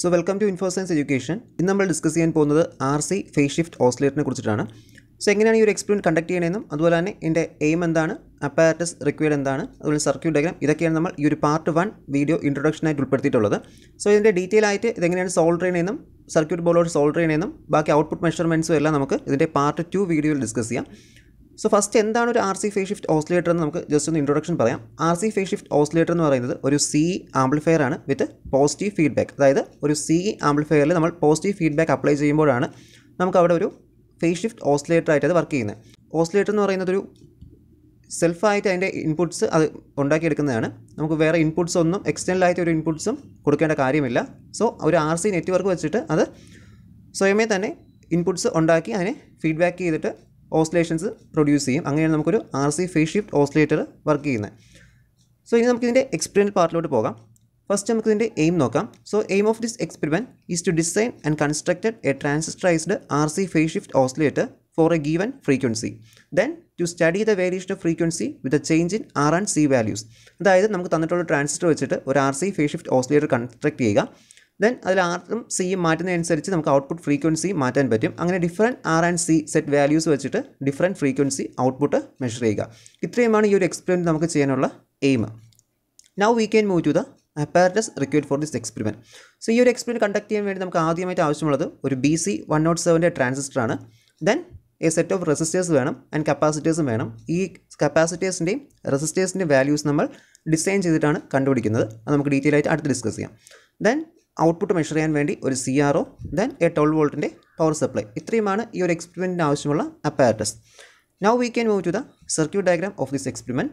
So welcome to Infoscience education ഇന്ന് നമ്മൾ discuss ചെയ്യാൻ പോകുന്നത് ആർ സി ഫേസ് ഷിഫ്റ്റ് ഓസിലേറ്ററിനെ കുറിച്ചിട്ടാണ്. സോ എങ്ങനെയാണ് ഈ ഒരു എക്സ്പെരിമെന്റ് കണ്ടക്ട് ചെയ്യണമെന്നും അതുപോലെ തന്നെ ഇതിന്റെ എയിം എന്താണ് അപ്പാരറ്റസ് റിക്വയർഡ് എന്താണ് അതുപോലെ സർക്യൂട്ട് ഡയഗ്രാം ഇതൊക്കെയാണ് നമ്മൾ ഈ ഒരു പാർട്ട് വൺ വീഡിയോ ഇൻട്രൊഡക്ഷനായിട്ട് ഉൾപ്പെടുത്തിയിട്ടുള്ളത്. സോ ഇതിന്റെ ഡീറ്റെയിൽ ആയിട്ട് ഇതെങ്ങനെയാണ് സോൾവ് ചെയ്യണമെന്നും സർക്യൂട്ട് ബോർഡോട് സോൾവ് ചെയ്യണമെന്നും ബാക്കി ഔട്ട്പുട്ട് മെഷർമെന്റ്സും എല്ലാം നമുക്ക് ഇതിന്റെ പാർട്ട് ടു വീഡിയോയിൽ ഡിസ്കസ് ചെയ്യാം. സോ ഫസ്റ്റ് എന്താണ് ഒരു R C phase shift oscillator എന്ന് നമുക്ക് ജസ്റ്റ് ഒന്ന് ഇൻട്രൊഡക്ഷൻ പറയാം. R C phase shift oscillator എന്ന് പറയുന്നത് ഒരു സി ആംപ്ലിഫയർ ആണ് വിത്ത് പോസിറ്റീവ് ഫീഡ്ബാക്ക് അതായത് ഒരു സി ആംപ്ലിഫയറിൽ നമ്മൾ പോസിറ്റീവ് ഫീഡ്ബാക്ക് അപ്ലൈ ചെയ്യുമ്പോഴാണ് നമുക്ക് അവിടെ ഒരു ഫേസ് ഷിഫ്റ്റ് ഓസിലേറ്റർ ആയിട്ട് അത് വർക്ക് ചെയ്യുന്നത്. ഓസിലേറ്റർ എന്ന് പറയുന്നത് ഒരു സെൽഫായിട്ട് അതിന്റെ ഇൻപുട്സ് അത് ഉണ്ടാക്കിയെടുക്കുന്നതാണ്. നമുക്ക് വേറെ ഇൻപുട്സ് ഒന്നും എക്സ്റ്റേണൽ ആയിട്ട് ഒരു ഇൻപുട്സും കൊടുക്കേണ്ട കാര്യമില്ല. സോ ഒരു ആർ സി നെറ്റ്വർക്ക് വെച്ചിട്ട് അത് സ്വയമേ തന്നെ ഇൻപുട്സ് ഉണ്ടാക്കി അതിനെ ഫീഡ്ബാക്ക് ചെയ്തിട്ട് ഓസ്ലേഷൻസ് പ്രൊഡ്യൂസ് ചെയ്യും. അങ്ങനെയാണ് നമുക്കൊരു R C phase shift oscillator work ചെയ്യുന്നത്. സോ ഇനി നമുക്കിതിന്റെ എക്സ്പെരിമെന്റ് പാർട്ടിലോട്ട് പോകാം. ഫസ്റ്റ് നമുക്ക് ഇതിന്റെ എയിം നോക്കാം. So aim of this experiment is to design and constructed a transistorized R C phase shift oscillator for a given frequency then to study the variation of frequency with a change in R and C values അതായത് നമുക്ക് തന്നിട്ടുള്ള transistor വെച്ചിട്ട് ഒരു R C phase shift oscillator construct ചെയ്യുക. Then അതിൽ ആറും സിയും മാറ്റുന്നതനുസരിച്ച് നമുക്ക് ഔട്ട്പുട്ട് ഫ്രീക്വൻസി മാറ്റാൻ പറ്റും. അങ്ങനെ different R and C set values വെച്ചിട്ട് ഡിഫറന്റ് ഫ്രീക്വൻസി ഔട്ട്പുട്ട് മെഷർ ചെയ്യുക. ഇത്രയുമാണ് ഈ ഒരു എക്സ്പെരിമെന്റ് നമുക്ക് ചെയ്യാനുള്ള aim now we can move to the apparatus required for this experiment so ഈ ഒരു എക്സ്പെരിമെന്റ് കണ്ടക്ട് ചെയ്യാൻ വേണ്ടി നമുക്ക് ആദ്യമായിട്ട് ആവശ്യമുള്ളത് ഒരു ബി സി വൺ നോട്ട് സെവന്റെ ട്രാൻസിസ്റ്ററാണ് then a set of resistors വേണം ആൻഡ് കപ്പാസിറ്റേഴ്സും വേണം. ഈ കപ്പാസിറ്റേഴ്സിന്റെയും റെസിസ്റ്റേഴ്സിന്റെയും വാല്യൂസ് നമ്മൾ ഡിസൈൻ ചെയ്തിട്ടാണ് കണ്ടുപിടിക്കുന്നത്. അത് നമുക്ക് ഡീറ്റെയിൽ ആയിട്ട് അടുത്ത് ഡിസ്കസ് ചെയ്യാം. ദെൻ ഔട്ട്പുട്ട് മെഷർ ചെയ്യാൻ വേണ്ടി ഒരു C R O then a twelve വോൾട്ടിന്റെ power supply ഇത്രയുമാണ് ഈ ഒരു എക്സ്പെരിമെന്റിന് ആവശ്യമുള്ള apparatus now we can move to the circuit diagram of this experiment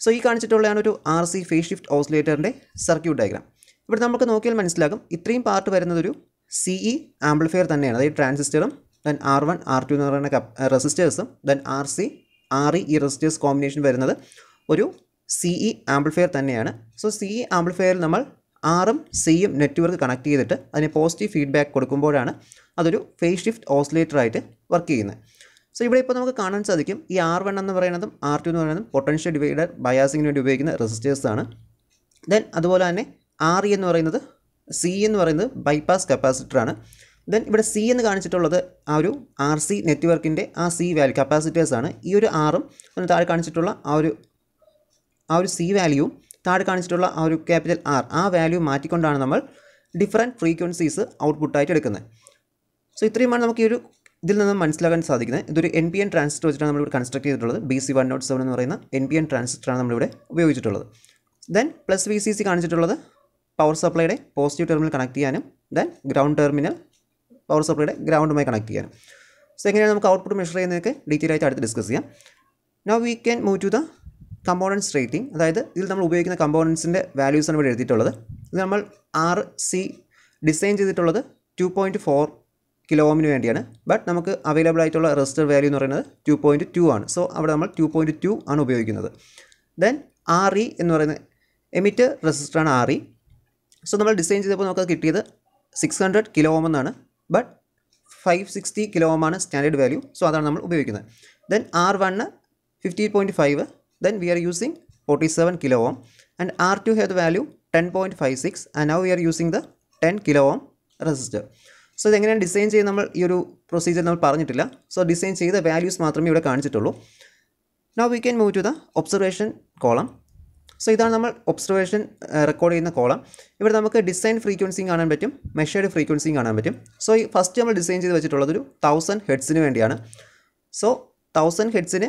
so ഈ കാണിച്ചിട്ടുള്ളതാണ് ഒരു ആർ സി ഫേസ് ഷിഫ്റ്റ് ഓസിലേറ്ററിന്റെ സർക്യൂട്ട് ഡയഗ്രാം ഇവിടെ നമുക്ക് നോക്കിയാൽ മനസ്സിലാകും ഇത്രയും പാർട്ട് വരുന്നതൊരു സി ഇ ആംപ്ലിഫയർ തന്നെയാണ്. അതായത് ട്രാൻസിസ്റ്ററും then R one R two എന്ന് പറയുന്ന റെസിസ്റ്റേഴ്സും then R C R E ഈ റെസിസ്റ്റേഴ്സ് കോമ്പിനേഷൻ വരുന്നത് ഒരു സി ഇ ആംപ്ലിഫയർ തന്നെയാണ്. സോ സി ഇ ആംപ്ലിഫയറിൽ നമ്മൾ ആറും സിയും നെറ്റ്വർക്ക് കണക്ട് ചെയ്തിട്ട് അതിന് പോസിറ്റീവ് ഫീഡ്ബാക്ക് കൊടുക്കുമ്പോഴാണ് അതൊരു ഫേസ് ഷിഫ്റ്റ് ഓസിലേറ്റർ ആയിട്ട് വർക്ക് ചെയ്യുന്നത്. സോ ഇവിടെ ഇപ്പോൾ നമുക്ക് കാണാൻ സാധിക്കും ഈ ആർ വൺ എന്ന് പറയുന്നതും ആർ ടു എന്ന് പറയുന്നതും പൊട്ടൻഷ്യൽ ഡിവൈഡർ ബയാസിങ്ങിന് വേണ്ടി ഉപയോഗിക്കുന്ന റെസിസ്റ്റേഴ്സ് ആണ്. ദെൻ അതുപോലെ തന്നെ ആർ എന്ന് പറയുന്നത് സി എന്ന് പറയുന്നത് ബൈപ്പാസ് കപ്പാസിറ്റർ ആണ്. ദെൻ ഇവിടെ സി എന്ന് കാണിച്ചിട്ടുള്ളത് ആ ഒരു ആർ സി നെറ്റ്വർക്കിന്റെ ആ സി വാല്യൂ കപ്പാസിറ്റേഴ്സാണ് ഈ ഒരു ആറും അതിന് താഴെ കാണിച്ചിട്ടുള്ള ആ ഒരു ആ ഒരു സി വാല്യൂവും താഴെ കാണിച്ചിട്ടുള്ള ആ ഒരു ക്യാപിറ്റൽ ആർ ആ വാല്യൂ മാറ്റിക്കൊണ്ടാണ് നമ്മൾ ഡിഫറെന്റ് ഫ്രീക്വൻസീസ് ഔട്ട്പുട്ടായിട്ട് എടുക്കുന്നത്. സോ ഇത്രയുമാണ് നമുക്ക് ഈ ഒരു ഇതിൽ നിന്ന് മനസ്സിലാക്കാൻ സാധിക്കുന്നത്. ഇതൊരു എൻ പി എൻ ട്രാൻസിസ്റ്റർ വെച്ചിട്ടാണ് നമ്മളിവിടെ കൺസ്ട്രക്ട് ചെയ്തിട്ടുള്ളത്. B C one nought seven എന്ന് പറയുന്ന എൻ പി എൻ ട്രാൻസിസ്റ്ററാണ് നമ്മളിവിടെ ഉപയോഗിച്ചിട്ടുള്ളത്. Then plus V C C കാണിച്ചിട്ടുള്ളത് പവർ സപ്ലൈയുടെ പോസിറ്റീവ് ടെർമിനൽ കണക്ട് ചെയ്യാനും ദെൻ ഗ്രൗണ്ട് ടെർമിനൽ പവർ സപ്ലൈയുടെ ഗ്രൗണ്ടുമായി കണക്ട് ചെയ്യാനും. സോ എങ്ങനെയാണ് നമുക്ക് ഔട്ട്പുട്ട് മെഷർ ചെയ്യുന്നതൊക്കെ ഡീറ്റെയിൽ ആയിട്ട് അടുത്ത് ഡിസ്കസ് ചെയ്യാം. Now we can move to the components rating അതായത് ഇതിൽ നമ്മൾ ഉപയോഗിക്കുന്ന കമ്പോണൻസിന്റെ വാല്യൂസാണ് ഇവിടെ എഴുതിയിട്ടുള്ളത്. ഇത് നമ്മൾ ആർ സി ഡിസൈൻ ചെയ്തിട്ടുള്ളത് ടു പോയിന്റ് ഫോർ കിലോ ഓമിന് വേണ്ടിയാണ്. ബട്ട് നമുക്ക് അവൈലബിൾ ആയിട്ടുള്ള റെസ്റ്റർ വാല്യൂ എന്ന് പറയുന്നത് ടു പോയിന്റ് ടു ആണ്. സോ അവിടെ നമ്മൾ ടു പോയിന്റ് ടു ആണ് ഉപയോഗിക്കുന്നത്. ദെൻ ആർ ഇ എന്ന് പറയുന്ന എമിറ്റർ റെസിസ്റ്ററാണ് ആർ ഇ സോ നമ്മൾ ഡിസൈൻ ചെയ്തപ്പോൾ നമുക്ക് കിട്ടിയത് സിക്സ് ഹൺഡ്രഡ് കിലോ ഓം എന്നാണ്. But five sixty kilo ohm ആണ് സ്റ്റാൻഡേർഡ് വാല്യൂ സോ അതാണ് നമ്മൾ ഉപയോഗിക്കുന്നത്. Then R one fifty point five then we are using 47 kilo ohm and R2 have the value 10.56 and now we are using the 10 kilo ohm resistor. So ഇതെങ്ങനെയാണ് design ചെയ്ത് നമ്മൾ ഈ ഒരു procedure നമ്മൾ പറഞ്ഞിട്ടില്ല. സോ ഡിസൈൻ ചെയ്ത values മാത്രമേ ഇവിടെ കാണിച്ചിട്ടുള്ളൂ. Now we can move to the observation column so ഇതാണ് നമ്മൾ ഒബ്സർവേഷൻ റെക്കോർഡ് ചെയ്യുന്ന കോളം ഇവിടെ നമുക്ക് ഡിസൈൻ ഫ്രീക്വൻസിയും കാണാൻ പറ്റും മെഷേർഡ് ഫ്രീക്വൻസിയും കാണാൻ പറ്റും. സോ ഈ ഫസ്റ്റ് നമ്മൾ ഡിസൈൻ ചെയ്ത് വെച്ചിട്ടുള്ളത് ഒരു തൗസൻഡ് ഹെഡ്സിന് വേണ്ടിയാണ്. സോ തൗസൻഡ് ഹെഡ്സിന്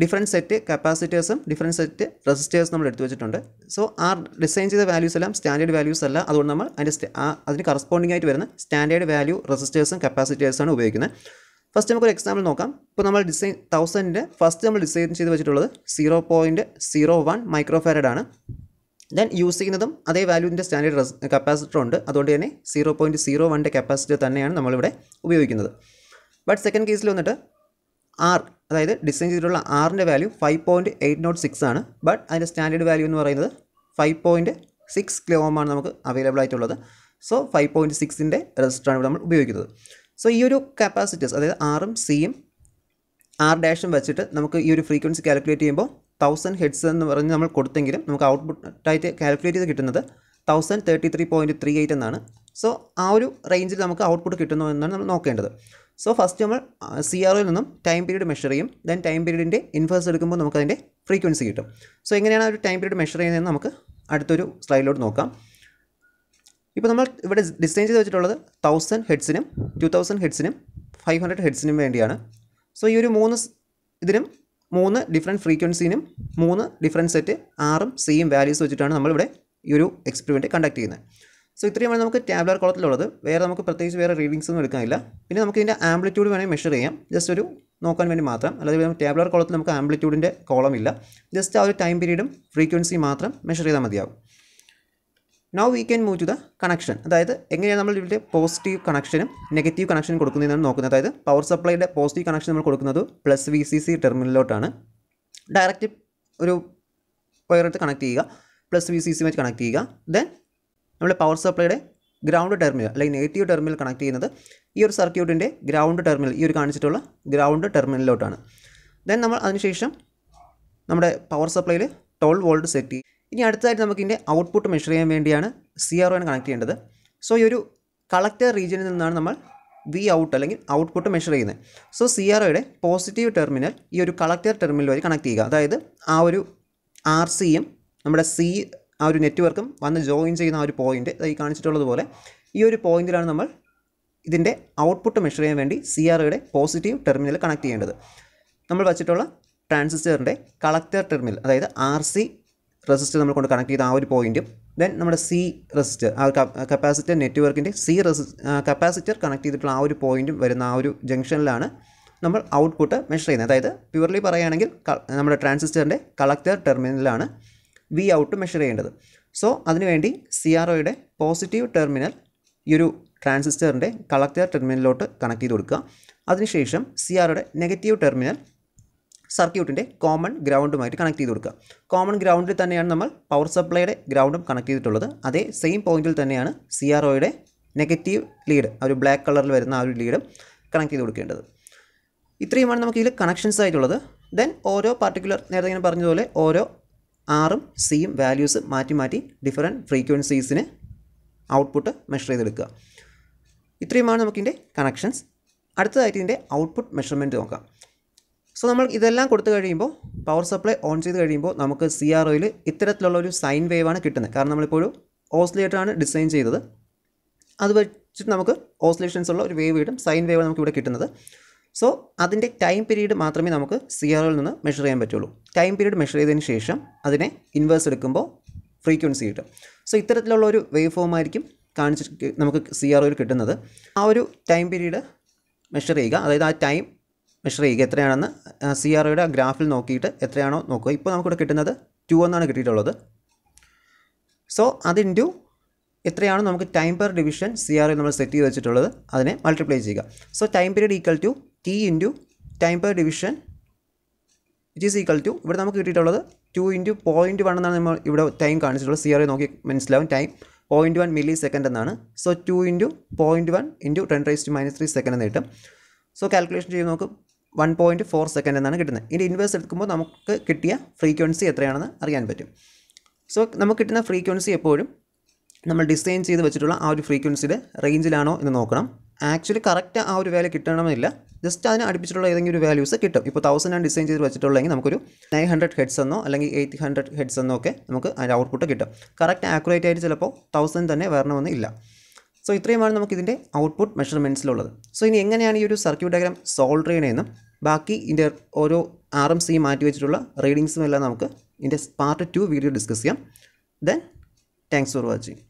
ഡിഫറെന്റ് സെറ്റ് കപ്പാസിറ്റേഴ്സും ഡിഫറെന്റ് സെറ്റ് റെസിസ്റ്റേഴ്സും നമ്മൾ എടുത്തു വെച്ചിട്ടുണ്ട്. സോ ആ ഡിസൈൻ ചെയ്ത വാല്യൂസ് എല്ലാം സ്റ്റാൻഡേർഡ് വാല്യൂസ് അല്ല. അതുകൊണ്ട് നമ്മൾ അതിന്റെ അതിന് കറസ്പോണ്ടിങ് ആയിട്ട് വരുന്ന സ്റ്റാൻഡേർഡ് വാല്യൂ റെസിസ്റ്റേഴ്സും കപ്പാസിറ്റേഴ്സാണ് ഉപയോഗിക്കുന്നത്. ഫസ്റ്റ് നമുക്കൊരു എക്സാമ്പിൾ നോക്കാം. ഇപ്പോൾ നമ്മൾ ഡിസൈൻ തൗസൻഡിന്റെ ഫസ്റ്റ് നമ്മൾ ഡിസൈൻ ചെയ്ത് വെച്ചിട്ടുള്ളത് zero point zero one microfarad ആണ്. ദെൻ യൂസ് ചെയ്യുന്നതും അതേ വാല്യൂവിന്റെ സ്റ്റാൻഡേർഡ് റെസ് കപ്പാസിറ്റർ ഉണ്ട്. അതുകൊണ്ട് തന്നെ സീറോ പോയിന്റ് സീറോ വണ്ണിന്റെ കപ്പാസിറ്റർ തന്നെയാണ് നമ്മളിവിടെ ഉപയോഗിക്കുന്നത്. ബട്ട് സെക്കൻഡ് കേസിൽ വന്നിട്ട് ആർ അതായത് ഡിസൈൻ ചെയ്തിട്ടുള്ള ആറിന്റെ value five point eight nought six ആണ്. ബട്ട് അതിന്റെ സ്റ്റാൻഡേർഡ് വാല്യൂ എന്ന് പറയുന്നത് ഫൈവ് പോയിന്റ് സിക്സ് ആണ് നമുക്ക് അവൈലബിൾ ആയിട്ടുള്ളത്. സോ ഫൈവ് പോയിന്റ് സിക്സിന്റെ റെസിസ്റ്ററാണ് ഇവിടെ നമ്മൾ ഉപയോഗിക്കുന്നത്. സോ ഈ ഒരു കപ്പാസിറ്റീസ് അതായത് ആറും സിയും ആർ ഡാഷും വെച്ചിട്ട് നമുക്ക് ഈ ഒരു ഫ്രീക്വൻസി കാൽക്കുലേറ്റ് ചെയ്യുമ്പോൾ തൗസൻഡ് ഹെഡ്സ് എന്ന് പറഞ്ഞ് നമ്മൾ കൊടുത്തെങ്കിലും നമുക്ക് ഔട്ട്പുട്ടായിട്ട് കാൽക്കുലേറ്റ് ചെയ്ത് കിട്ടുന്നത് thousand thirty three point three eight എന്നാണ്. സോ ആ ഒരു റേഞ്ചിൽ നമുക്ക് ഔട്ട്പുട്ട് കിട്ടുന്നു എന്നാണ് നമ്മൾ നോക്കേണ്ടത്. സോ ഫസ്റ്റ് നമ്മൾ സി ആർ ഒയിൽ നിന്നും ടൈം പീരീഡ് മെഷർ ചെയ്യും. ദെൻ ടൈം പീരീഡിന്റെ ഇൻവേഴ്സ് എടുക്കുമ്പോൾ നമുക്ക് അതിന്റെ ഫ്രീക്വൻസി കിട്ടും. സോ എങ്ങനെയാണ് ഒരു ടൈം പീരീഡ് മെഷർ ചെയ്യുന്നതെന്ന് നമുക്ക് അടുത്തൊരു സ്ലൈഡിലോട്ട് നോക്കാം. ഇപ്പോൾ നമ്മൾ ഇവിടെ ഡിസൈൻ ചെയ്ത് വെച്ചിട്ടുള്ളത് തൗസൻഡ് ഹെഡ്സിനും ടു തൗസൻഡ് ഹെഡ്സിനും ഫൈവ് ഹൺഡ്രഡ് ഹെഡ്സിനും വേണ്ടിയാണ്. സോ ഈ ഒരു മൂന്ന് ഇതിനും മൂന്ന് ഡിഫറെന്റ് ഫ്രീക്വൻസിനും മൂന്ന് ഡിഫറെന്റ് സെറ്റ് ആറും സിയും വാല്യൂസ് വെച്ചിട്ടാണ് നമ്മളിവിടെ ഈ ഒരു എക്സ്പെരിമെന്റ് കണ്ടക്ട് ചെയ്യുന്നത്. സോ ഇത്രയുമാണ് നമുക്ക് ടാബ്ലർ കുളത്തിലുള്ളത്. വേറെ നമുക്ക് പ്രത്യേകിച്ച് വേറെ റീഡിങ്സ് ഒന്നും എടുക്കാനില്ല. പിന്നെ നമുക്ക് ഇതിന്റെ ആംപ്ലിറ്റ്യൂഡ് വേണമെങ്കിൽ മെഷർ ചെയ്യാം. ജസ്റ്റ് ഒരു നോക്കാൻ വേണ്ടി മാത്രം. അല്ലാതെ ടാബ്ലർ കുളത്തിൽ നമുക്ക് ആംപ്ലിറ്റ്യൂഡിന്റെ കോളം ഇല്ല. ജസ്റ്റ് ആ ഒരു ടൈം പീരീഡും ഫ്രീക്വൻസിയും മാത്രം മെഷർ ചെയ്താൽ മതിയാവും. Now we can move to the connection അതായത് എങ്ങനെയാണ് നമ്മൾ ഇവിടെ പോസിറ്റീവ് കണക്ഷനും നെഗറ്റീവ് കണക്ഷനും കൊടുക്കുന്നതെന്നാണ് നോക്കുന്നത്. അതായത് പവർ സപ്ലൈയുടെ പോസിറ്റീവ് കണക്ഷൻ നമ്മൾ കൊടുക്കുന്നത് പ്ലസ് വി സി സി ടെർമിനലിലോട്ടാണ് ഡയറക്റ്റ് ഒരു വയറെടുത്ത് കണക്ട് ചെയ്യുക. പ്ലസ് വി സി സി വെച്ച് കണക്ട് ചെയ്യുക. ദെൻ നമ്മൾ പവർ സപ്ലൈയുടെ ഗ്രൗണ്ട് ടെർമിനൽ അല്ലെങ്കിൽ നെഗറ്റീവ് ടെർമിനൽ കണക്ട് ചെയ്യുന്നത് ഈ ഒരു സർക്യൂട്ടിന്റെ ഗ്രൗണ്ട് ടെർമിനൽ ഈ ഒരു കാണിച്ചിട്ടുള്ള ഗ്രൗണ്ട് ടെർമിനലിലോട്ടാണ് ദെൻ നമ്മൾ അതിനുശേഷം നമ്മുടെ പവർ സപ്ലൈയിൽ ട്വൽവ് വോൾട്ട് സെറ്റ് ചെയ്യും. ഇനി അടുത്തതായിട്ട് നമുക്ക് ഇതിന്റെ ഔട്ട്പുട്ട് മെഷർ ചെയ്യാൻ വേണ്ടിയാണ് സി ആർ ഒനെ കണക്ട് ചെയ്യേണ്ടത്. സോ ഈ ഒരു കളക്ടർ റീജിയനിൽ നിന്നാണ് നമ്മൾ വി ഔട്ട് അല്ലെങ്കിൽ ഔട്ട്പുട്ട് മെഷർ ചെയ്യുന്നത്. സോ സി ആർ ഒയുടെ പോസിറ്റീവ് ടെർമിനൽ ഈ ഒരു കളക്ടർ ടെർമിനൽ വഴി കണക്ട് ചെയ്യുക. അതായത് ആ ഒരു ആർ സിയും നമ്മുടെ സി ആ ഒരു നെറ്റ്വർക്കും വന്ന് ജോയിൻ ചെയ്യുന്ന ആ ഒരു പോയിന്റ് ഈ കാണിച്ചിട്ടുള്ളതുപോലെ ഈ ഒരു പോയിന്റിലാണ് നമ്മൾ ഇതിന്റെ ഔട്ട്പുട്ട് മെഷർ ചെയ്യാൻ വേണ്ടി സി ആർ ഒയുടെ പോസിറ്റീവ് ടെർമിനൽ കണക്ട് ചെയ്യേണ്ടത്. നമ്മൾ വച്ചിട്ടുള്ള ട്രാൻസിസ്റ്ററിന്റെ കളക്ടർ ടെർമിനൽ അതായത് ആർ സി റെസിസ്റ്റർ നമ്മൾ കൊണ്ട് കണക്ട് ചെയ്ത ആ ഒരു പോയിന്റും ദെൻ നമ്മുടെ സി റെസിസ്റ്റർ ആ കപ്പാസിറ്റർ നെറ്റ്വർക്കിന്റെ സി റെസി കപ്പാസിറ്റർ കണക്ട് ചെയ്തിട്ടുള്ള ആ ഒരു പോയിന്റും വരുന്ന ആ ഒരു ജംഗ്ഷനിലാണ് നമ്മൾ ഔട്ട്പുട്ട് മെഷർ ചെയ്യുന്നത്. അതായത് പ്യുവർലി പറയുകയാണെങ്കിൽ നമ്മുടെ ട്രാൻസിസ്റ്ററിന്റെ കളക്ടർ ടെർമിനലാണ് വി ഔട്ട് മെഷർ ചെയ്യേണ്ടത്. സോ അതിനുവേണ്ടി സി ആർ ഒയുടെ പോസിറ്റീവ് ടെർമിനൽ ഈ ഒരു ട്രാൻസിസ്റ്ററിന്റെ കളക്ടർ ടെർമിനലിലോട്ട് കണക്ട് ചെയ്ത് കൊടുക്കുക. അതിനുശേഷം സി ഒയുടെ നെഗറ്റീവ് ടെർമിനൽ സർക്യൂട്ടിന്റെ കോമൺ ഗ്രൗണ്ടുമായിട്ട് കണക്ട് ചെയ്ത് കൊടുക്കുക. കോമൺ ഗ്രൗണ്ടിൽ തന്നെയാണ് നമ്മൾ പവർ സപ്ലൈയുടെ ഗ്രൗണ്ടും കണക്ട് ചെയ്തിട്ടുള്ളത്. അതേ സെയിം പോയിന്റിൽ തന്നെയാണ് സി ആർ ഒയുടെ നെഗറ്റീവ് ലീഡ് ആ ഒരു ബ്ലാക്ക് കളറിൽ വരുന്ന ആ ഒരു ലീഡും കണക്ട് ചെയ്ത് കൊടുക്കേണ്ടത്. ഇത്രയുമാണ് നമുക്ക് ഇതിൽ കണക്ഷൻസ് ആയിട്ടുള്ളത്. ദെൻ ഓരോ പർട്ടിക്കുലർ നേരത്തെ ഇങ്ങനെ പറഞ്ഞതുപോലെ ഓരോ ആറും സിയും വാല്യൂസ് മാറ്റി മാറ്റി ഡിഫറെന്റ് ഫ്രീക്വൻസീസിന് ഔട്ട്പുട്ട് മെഷർ ചെയ്തെടുക്കുക. ഇത്രയുമാണ് നമുക്കിതിന്റെ കണക്ഷൻസ് അടുത്തതായിട്ട് ഇതിന്റെ ഔട്ട്പുട്ട് മെഷർമെന്റ് നോക്കാം. സോ നമ്മൾ ഇതെല്ലാം കൊടുത്തു കഴിയുമ്പോൾ പവർ സപ്ലൈ ഓൺ ചെയ്ത് കഴിയുമ്പോൾ നമുക്ക് സി ആർ ഒയിൽ ഇത്തരത്തിലുള്ള ഒരു സൈൻ വേവാണ് കിട്ടുന്നത്. കാരണം നമ്മളിപ്പോഴും ഓസിലേറ്ററാണ് ഡിസൈൻ ചെയ്തത്. അത് വെച്ചിട്ട് നമുക്ക് ഓസിലേഷൻസ് ഉള്ള ഒരു വേവ് കിട്ടും സൈൻ വേവ് നമുക്ക് ഇവിടെ കിട്ടുന്നത്. സോ അതിന്റെ ടൈം പീരീഡ് മാത്രമേ നമുക്ക് സി ആർ നിന്ന് മെഷർ ചെയ്യാൻ പറ്റുള്ളൂ. ടൈം പീരീഡ് മെഷർ ചെയ്തതിന് ശേഷം അതിനെ ഇൻവേഴ്സ് എടുക്കുമ്പോൾ ഫ്രീക്വൻസി കിട്ടും. സോ ഇത്തരത്തിലുള്ള ഒരു വേവ് ഫോം ആയിരിക്കും കാണിച്ച് നമുക്ക് സി ആർ ഒയിൽ കിട്ടുന്നത്. ആ ഒരു ടൈം പീരീഡ് മെഷർ ചെയ്യുക. അതായത് ആ ടൈം മെഷർ ചെയ്യുക. എത്രയാണെന്ന് സി ആർ ഒയുടെ ഗ്രാഫിൽ നോക്കിയിട്ട് എത്രയാണോ നോക്കുക. ഇപ്പോൾ നമുക്കിവിടെ കിട്ടുന്നത് ടു എന്നാണ് കിട്ടിയിട്ടുള്ളത്. സോ അത് ഇന്റു എത്രയാണോ നമുക്ക് time per division C R നമ്മൾ സെറ്റ് ചെയ്ത് വെച്ചിട്ടുള്ളത്. അതിനെ മൾട്ടിപ്ലൈ ചെയ്യുക. So time period equal to T into time per division it is equal to ഇവിടെ നമുക്ക് കിട്ടിയിട്ടുള്ളത് ടു ഇന്റു പോയിന്റ് വൺ എന്നാണ് നമ്മൾ ഇവിടെ ടൈം കാണിച്ചിട്ടുള്ളത്. സി ആർ നോക്കി മനസ്സിലാവും time point one milli second എന്നാണ്. So two into point one into ten raise to minus three second എന്ന് കിട്ടും. സോ കാൽക്കുലേഷൻ ചെയ്ത് നോക്കും വൺ പോയിന്റ് ഫോർ സെക്കൻഡ് എന്നാണ് കിട്ടുന്നത്. ഇനി ഇൻവേഴ്സ് എടുക്കുമ്പോൾ നമുക്ക് കിട്ടിയ ഫ്രീക്വൻസി എത്രയാണെന്ന് അറിയാൻ പറ്റും. സോ നമുക്ക് കിട്ടുന്ന ഫ്രീക്വൻസി എപ്പോഴും നമ്മൾ ഡിസൈൻ ചെയ്ത് വെച്ചിട്ടുള്ള ആ ഒരു ഫ്രീക്വൻസിയുടെ റേഞ്ചിലാണോ എന്ന് നോക്കണം. ആക്ച്വലി കറക്റ്റ് ആ ഒരു വാല്യൂ കിട്ടണമെന്നില്ല. ജസ്റ്റ് അതിന് അടുപ്പിച്ചിട്ടുള്ള ഏതെങ്കിലും ഒരു വാല്യൂസ് കിട്ടും. ഇപ്പോൾ തൗസൻഡ് ആണ് ഡിസൈൻ ചെയ്ത് വെച്ചിട്ടുള്ളതെങ്കിൽ നമുക്കൊരു നയൻ ഹൺഡ്രഡ് ഹെഡ്സ് എന്നോ അല്ലെങ്കിൽ എയ്റ്റ് ഹൺഡ്രഡ് ഹെഡ്സ് എന്നോ ഒക്കെ നമുക്ക് അതിന്റെ ഔട്ട്പുട്ട് കിട്ടും. കറക്റ്റ് ആക്യുറേറ്റ് ആയിട്ട് ചിലപ്പോൾ തൗസൻഡ് തന്നെ വരണമെന്ന് ഇല്ല. സോ ഇത്രയുമാണ് നമുക്ക് ഇതിന്റെ ഔട്ട്പുട്ട് മെഷർമെന്റ്സിലുള്ളത് സോ ഇനി എങ്ങനെയാണ് ഈ ഒരു സർക്യൂട്ട് ഡയഗ്രാം സോൾവ് ചെയ്യണമെന്നും ബാക്കി ഇതിന്റെ ഓരോ ആർ എം സി മാറ്റി വെച്ചിട്ടുള്ള റീഡിങ്സും എല്ലാം നമുക്ക് ഇതിന്റെ പാർട്ട് ടു വീഡിയോ ഡിസ്കസ് ചെയ്യാം. Then thanks for watching